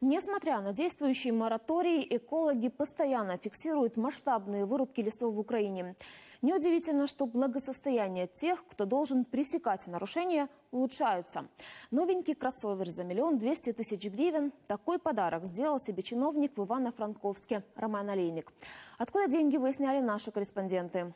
Несмотря на действующий мораторий, экологи постоянно фиксируют масштабные вырубки лесов в Украине. Неудивительно, что благосостояние тех, кто должен пресекать нарушения, улучшаются. Новенький кроссовер за миллион двести тысяч гривен – такой подарок сделал себе чиновник в Ивано-Франковске Роман Олейник. Откуда деньги, выясняли наши корреспонденты.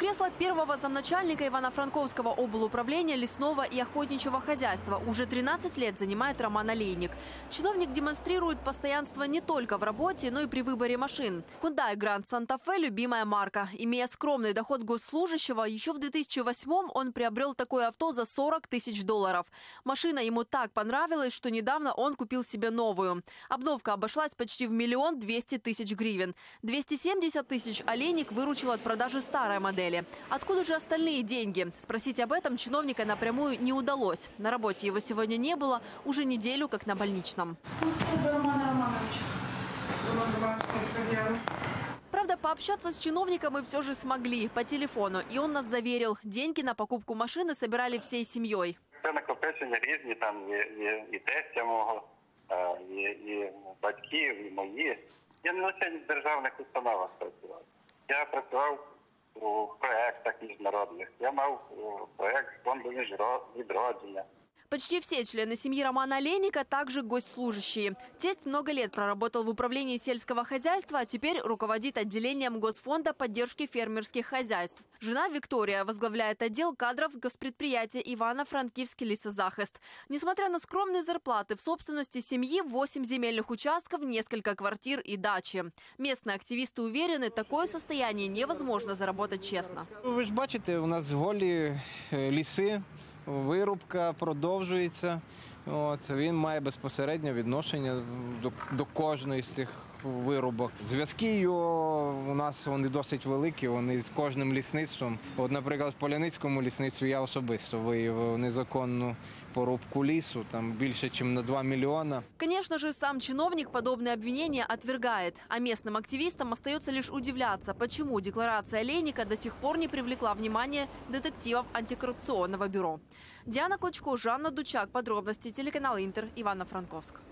Кресло первого замначальника Ивано-Франковского облуправления лесного и охотничьего хозяйства уже 13 лет занимает Роман Олейник. Чиновник демонстрирует постоянство не только в работе, но и при выборе машин. Hyundai Grand Santa Fe – любимая марка. Имея скромный доход госслужащего, еще в 2008 он приобрел такое авто за 40 тысяч долларов. Машина ему так понравилась, что недавно он купил себе новую. Обновка обошлась почти в миллион двести тысяч гривен. 270 тысяч Олейник выручил от продажи старой модели Откуда же остальные деньги? Спросить об этом чиновника напрямую не удалось. На работе его сегодня не было уже неделю, как на больничном. Правда, пообщаться с чиновником мы все же смогли по телефону. И он нас заверил, деньги на покупку машины собирали всей семьей. Це накопичення різні, там є, є і тестя мого, е, є і батьків, і мої. Я не лише в державних установах працював. Я працював у проєктах міжнародних. Я мав е, проєкт фонду «Відро- відродження. Почти все члены семьи Романа Олейника также госслужащие. Тесть много лет проработал в управлении сельского хозяйства, а теперь руководит отделением Госфонда поддержки фермерских хозяйств. Жена Виктория возглавляет отдел кадров госпредприятия Ивано-Франкивский лесозахист. Несмотря на скромные зарплаты, в собственности семьи 8 земельных участков, несколько квартир и дачи. Местные активисты уверены, такое состояние невозможно заработать честно. Ви ж бачите, у нас голі е, ліси, вирубка продовжується. От, він має безпосереднє відношення до, до кожної з цих вирубок. Зв'язки його у нас вони досить великі, вони з кожним лісництвом. От, наприклад, в Поляницькому лісництві я особисто виявив незаконну порубку лісу, там більше, ніж на 2 мільйона. Конечно же, сам чиновник подобные обвинения отвергает. А местным активистам остается лишь удивляться, почему декларация Олейника до сих пор не привлекла внимание детективов антикоррупционного бюро. Диана Клочко, Жанна Дучак. Подробности телеканал Интер, Ивано-Франковск.